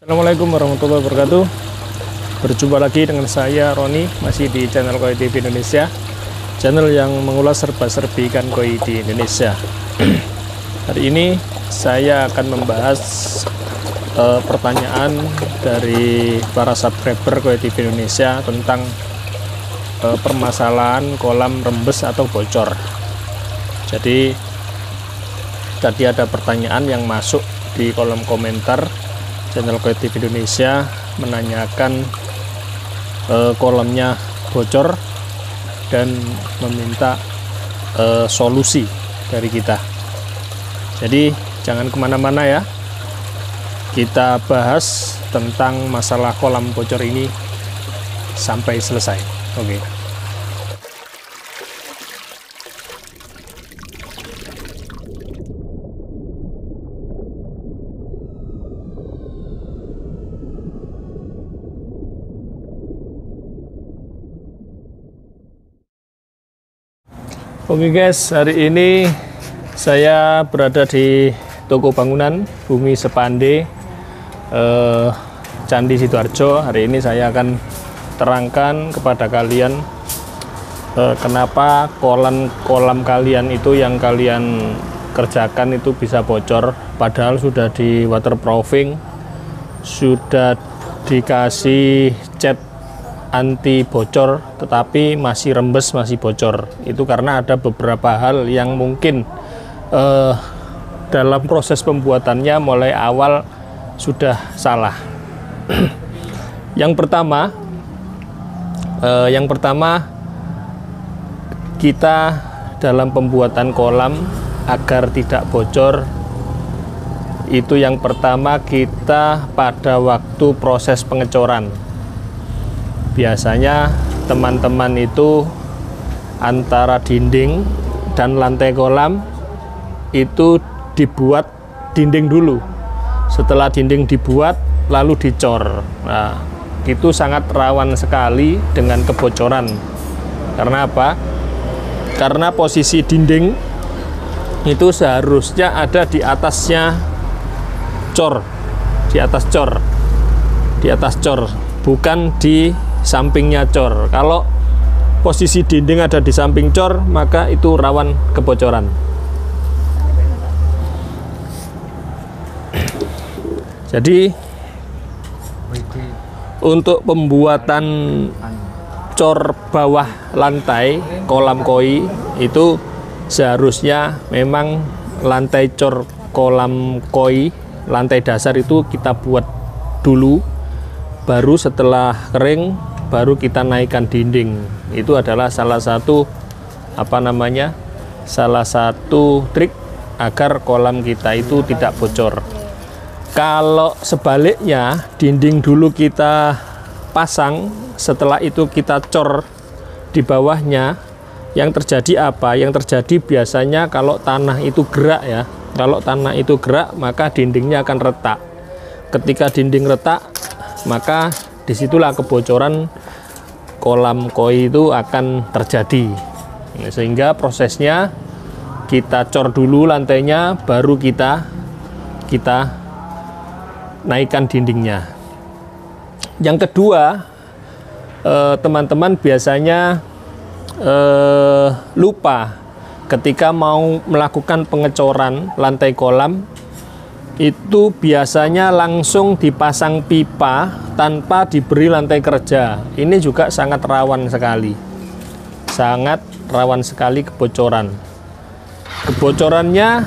Assalamualaikum warahmatullahi wabarakatuh. Berjumpa lagi dengan saya Roni Masih di channel Koi TV Indonesia. Channel yang mengulas serba-serbi ikan koi di Indonesia. Hari ini saya akan membahas uh, pertanyaan dari para subscriber Koi TV Indonesia Tentang uh, permasalahan kolam rembes atau bocor. Jadi tadi ada pertanyaan yang masuk di kolom komentar channel kreatif Indonesia menanyakan uh, kolamnya bocor dan meminta uh, solusi dari kita. Jadi jangan ke mana-mana ya. Kita bahas tentang masalah kolam bocor ini sampai selesai. Oke. okay. Oke guys, hari ini saya berada di toko bangunan Bumi Sepande eh, Candi Sidoarjo. Hari ini saya akan terangkan kepada kalian eh, kenapa kolam-kolam kalian itu yang kalian kerjakan itu bisa bocor padahal sudah di waterproofing sudah dikasih anti bocor tetapi masih rembes masih bocor. Itu karena ada beberapa hal yang mungkin uh, dalam proses pembuatannya mulai awal sudah salah. Yang pertama uh, yang pertama kita dalam pembuatan kolam agar tidak bocor itu yang pertama kita pada waktu proses pengecoran biasanya teman-teman itu antara dinding dan lantai kolam itu dibuat dinding dulu. Setelah dinding dibuat lalu dicor. Nah itu sangat rawan sekali dengan kebocoran. Karena apa? Karena posisi dinding itu seharusnya ada di atasnya cor. Di atas cor. Di atas cor. Bukan di sampingnya cor. Kalau posisi dinding ada di samping cor, maka itu rawan kebocoran. Jadi untuk pembuatan cor bawah lantai kolam koi itu seharusnya memang lantai cor kolam koi lantai dasar itu kita buat dulu baru setelah kering baru kita naikkan dinding. Itu adalah salah satu apa namanya salah satu trik agar kolam kita itu tidak bocor. Kalau sebaliknya dinding dulu kita pasang setelah itu kita cor di bawahnya yang terjadi apa? Yang terjadi biasanya kalau tanah itu gerak ya. Kalau tanah itu gerak maka dindingnya akan retak. Ketika dinding retak maka di situlah kebocoran kolam koi itu akan terjadi. Sehingga prosesnya kita cor dulu lantainya baru kita kita naikkan dindingnya. Yang kedua eh, teman-teman eh, biasanya eh, lupa ketika mau melakukan pengecoran lantai kolam itu biasanya langsung dipasang pipa tanpa diberi lantai kerja. Ini juga sangat rawan sekali. Sangat rawan sekali kebocoran. Kebocorannya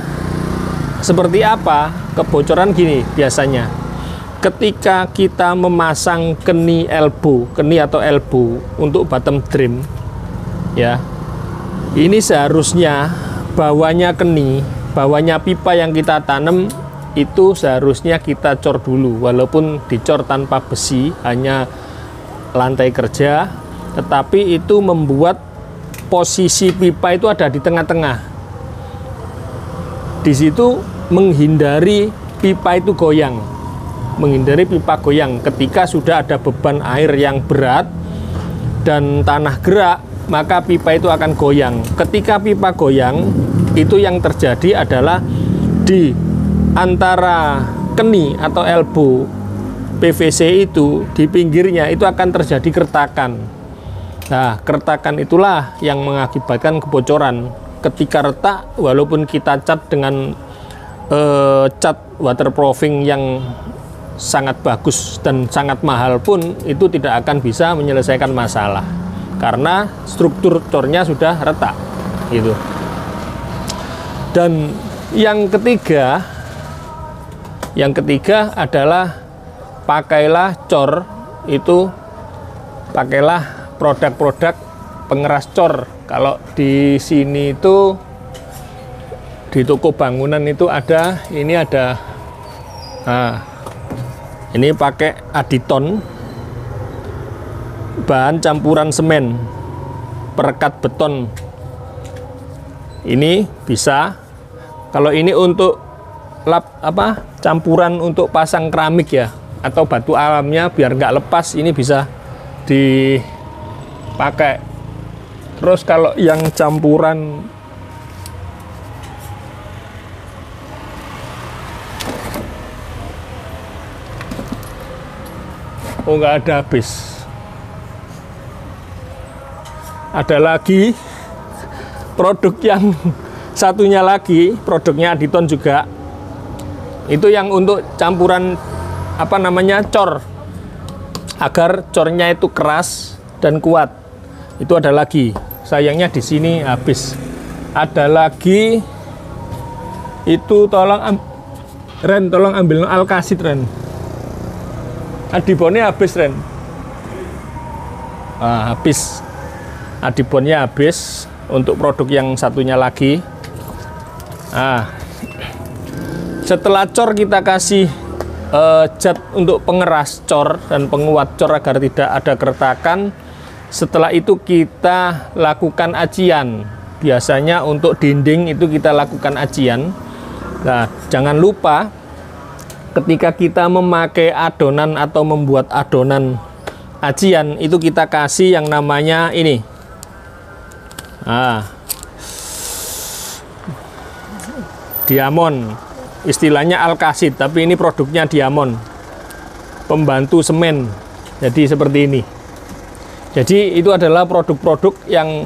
seperti apa? Kebocoran gini biasanya. Ketika kita memasang keni elbow, keni atau elbow untuk bottom trim ya. Ini seharusnya bawahnya keni, bawahnya pipa yang kita tanam itu seharusnya kita cor dulu walaupun dicor tanpa besi hanya lantai kerja. Tetapi itu membuat posisi pipa itu ada di tengah-tengah. Di situ menghindari pipa itu goyang. Menghindari pipa goyang. Ketika sudah ada beban air yang berat dan tanah gerak maka pipa itu akan goyang. Ketika pipa goyang itu yang terjadi adalah di antara keni atau elbow PVC itu di pinggirnya itu akan terjadi keretakan. Nah, keretakan itulah yang mengakibatkan kebocoran. Ketika retak, walaupun kita cat dengan uh, cat waterproofing yang sangat bagus dan sangat mahal pun itu tidak akan bisa menyelesaikan masalah karena struktur cornya sudah retak gitu. Dan yang ketiga yang ketiga adalah pakailah cor itu pakailah produk-produk pengeras cor. Kalau di sini itu di toko bangunan itu ada ini ada nah, ini pakai aditon bahan campuran semen perekat beton ini bisa kalau ini untuk lap apa campuran untuk pasang keramik ya? Atau batu alamnya biar nggak lepas ini bisa dipakai. Terus kalau yang campuran oh nggak ada habis. Ada lagi produk yang satunya lagi produknya Aditon juga itu yang untuk campuran apa namanya cor. Agar cornya itu keras dan kuat. Itu ada lagi. Sayangnya di sini habis. Ada lagi. Itu tolong Ren tolong ambil alkasit Ren. Adibonnya habis Ren. Nah, habis. Adibonnya habis untuk produk yang satunya lagi. Nah setelah cor kita kasih uh, cat untuk pengeras cor dan penguat cor agar tidak ada keretakan. Setelah itu kita lakukan acian biasanya untuk dinding itu kita lakukan acian nah jangan lupa ketika kita memakai adonan atau membuat adonan ajian itu kita kasih yang namanya ini. Ah. Diamond istilahnya alkasid tapi ini produknya diamond. Pembantu semen. Jadi seperti ini. Jadi itu adalah produk-produk yang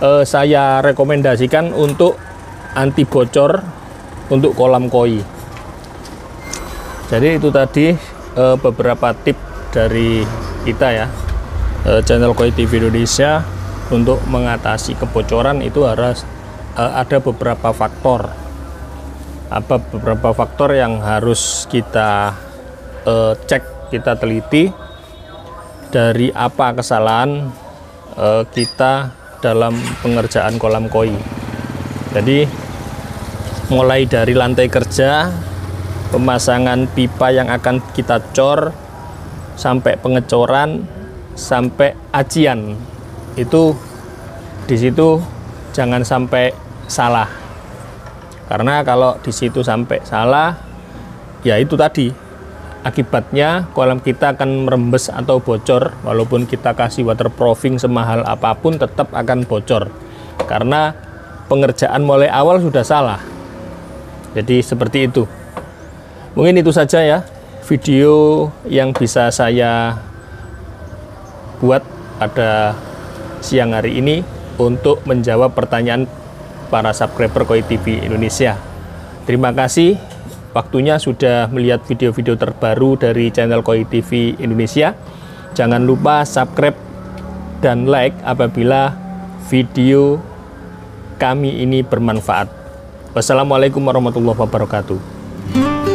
eh, saya rekomendasikan untuk anti bocor untuk kolam koi. Jadi itu tadi uh, beberapa tip dari kita ya. Uh, channel Koi TV Indonesia untuk mengatasi kebocoran itu harus uh, ada beberapa faktor apa beberapa faktor yang harus kita uh, cek kita teliti? Dari apa kesalahan uh, kita dalam pengerjaan kolam koi? Jadi mulai dari lantai kerja pemasangan pipa yang akan kita cor sampai pengecoran sampai acian. Itu di situ jangan sampai salah karena kalau di situ sampai salah ya itu tadi. Akibatnya kolam kita akan merembes atau bocor walaupun kita kasih waterproofing semahal apa pun tetap akan bocor. Karena pengerjaan mulai awal sudah salah. Jadi seperti itu. Mungkin itu saja ya video yang bisa saya buat pada siang hari ini untuk menjawab pertanyaan para subscriber Koi TV Indonesia. Terima kasih waktunya sudah melihat video-video terbaru dari channel Koi TV Indonesia. Jangan lupa subscribe dan like apabila video kami ini bermanfaat. Wassalamualaikum warahmatullahi wabarakatuh.